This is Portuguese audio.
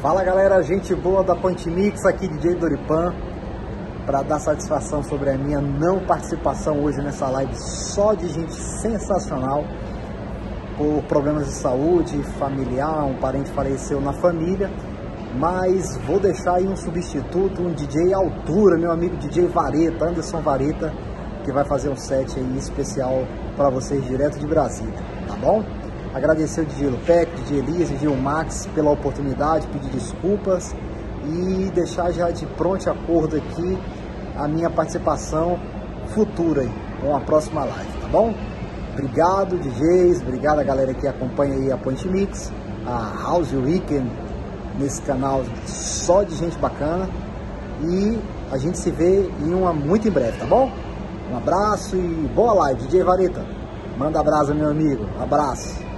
Fala galera, gente boa da Point Mix, aqui DJ Doripan, para dar satisfação sobre a minha não participação hoje nessa live só de gente sensacional, por problemas de saúde, familiar, um parente faleceu na família, mas vou deixar aí um substituto, um DJ altura, meu amigo DJ Vareta, Anderson Vareta, que vai fazer um set aí especial para vocês direto de Brasília, tá bom? Agradecer o DJ Lupec, DJ Elias, DJ Max pela oportunidade, pedir desculpas e deixar já de pronto acordo aqui a minha participação futura aí, com a próxima live, tá bom? Obrigado, DJs, obrigado a galera que acompanha aí a Point Mix, a House Weekend, nesse canal só de gente bacana. E a gente se vê em uma muito em breve, tá bom? Um abraço e boa live, DJ Vareta. Manda abraço, meu amigo. Abraço.